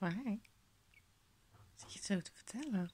waar? Zit je het zo te vertellen?